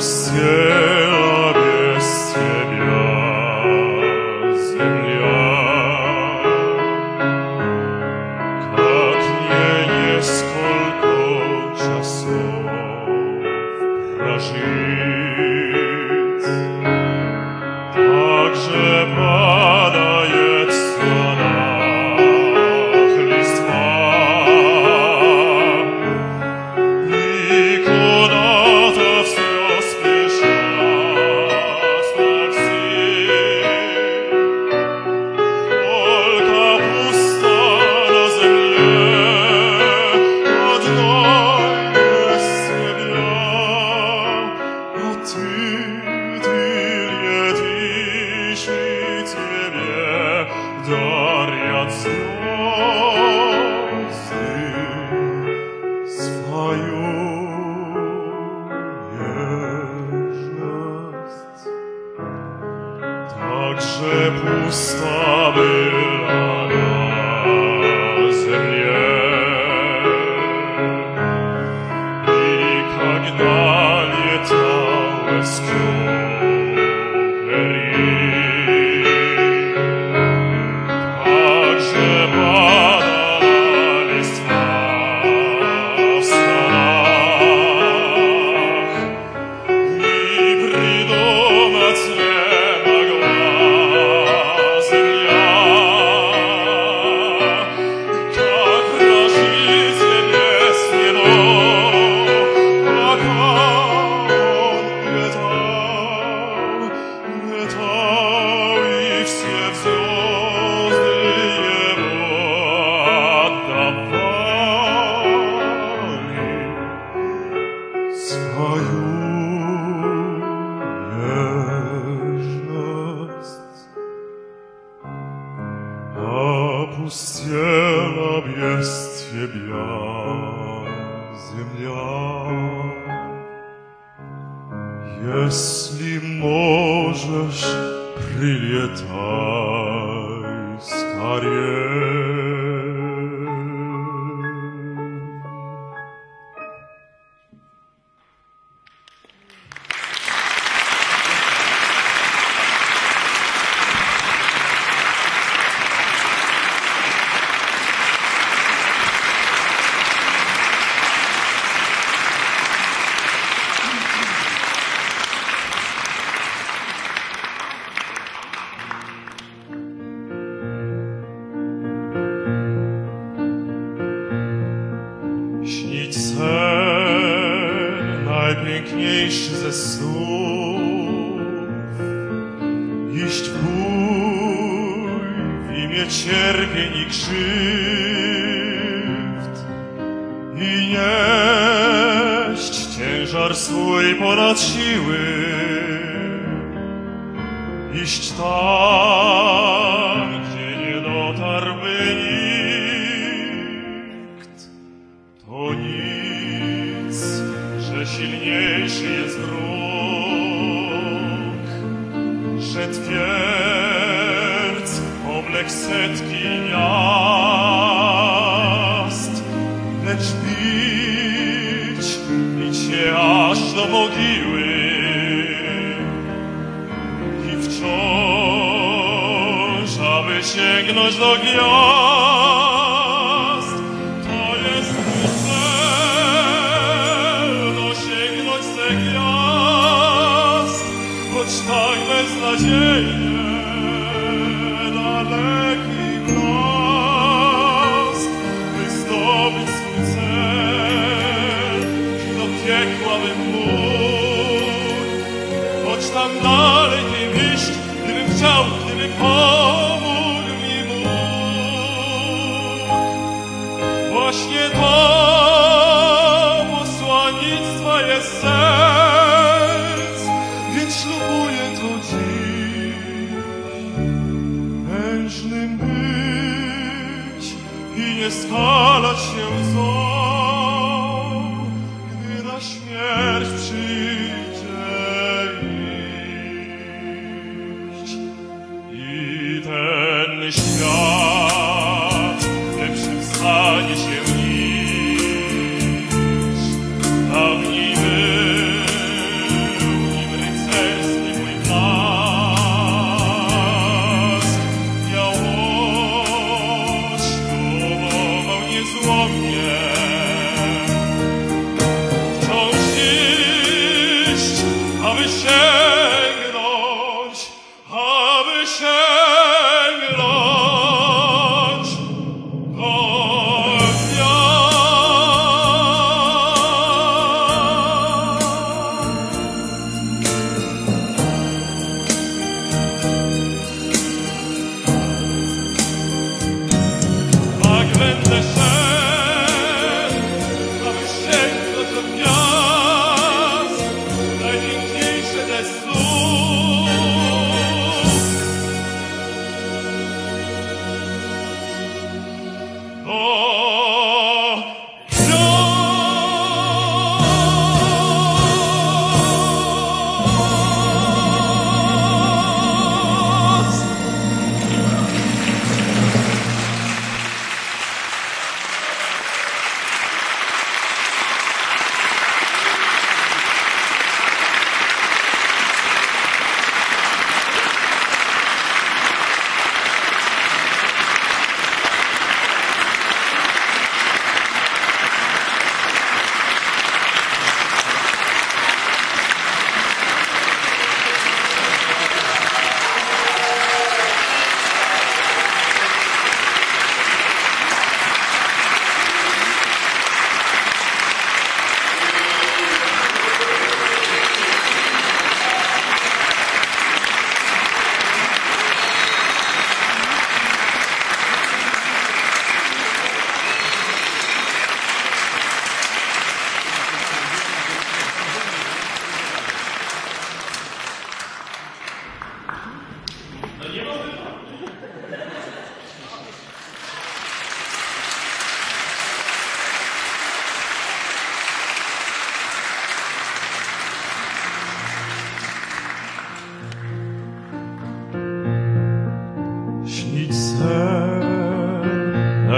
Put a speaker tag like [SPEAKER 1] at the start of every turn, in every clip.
[SPEAKER 1] все. luce pusta del нежность Опустела без тебя земля Если можешь прилетай cierpień i krzywd i nieść ciężar swój ponad siły. Iść tam, gdzie nie dotarłby nikt to nic, że silniejszy jest wróg że twierdzi Settek, setki miast, lecz bić, bić się aż do mogiły. I wciąż, aby sięgnąć do gniazd,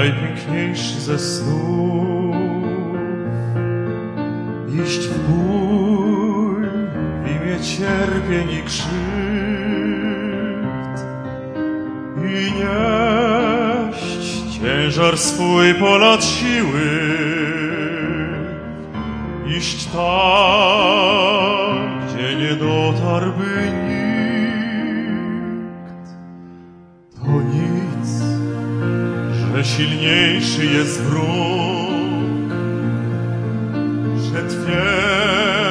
[SPEAKER 1] najpiękniejszy ze snów. Iść w bój w imię cierpień i krzywd. I nieść ciężar swój ponad siły. Iść tam, silniejszy jest wróg, że twierdz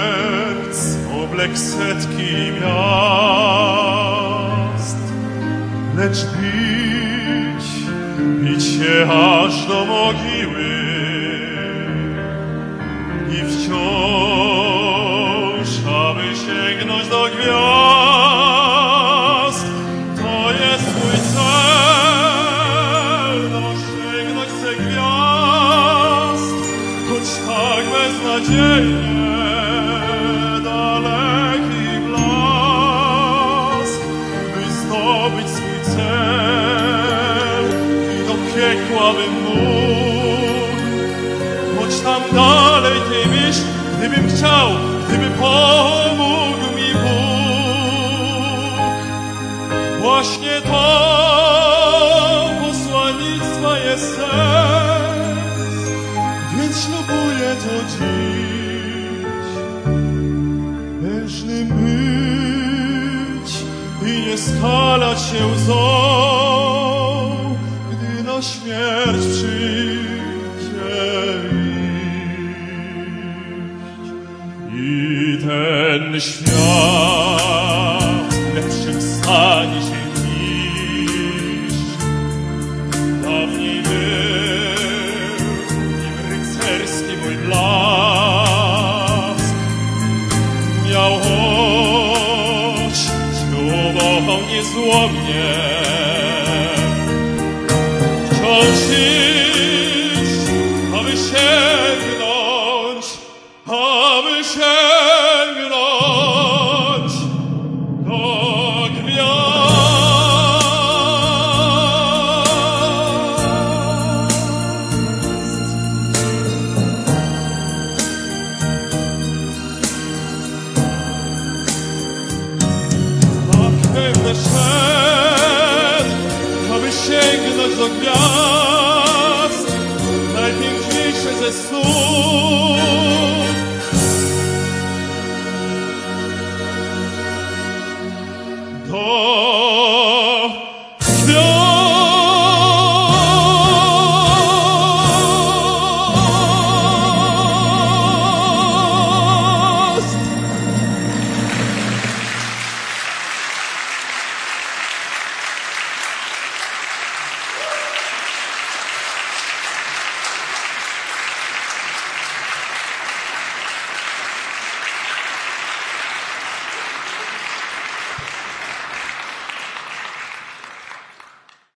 [SPEAKER 1] oblek setki miast, lecz bić, bić się aż do mogiły se gwiazd, choć tak beznadziejnie daleki blask, by zdobyć swój cel i do piekła bym mógł. Choć tam dalej tym iść, gdybym chciał, i nie skalać się niezłomnie. Jesus.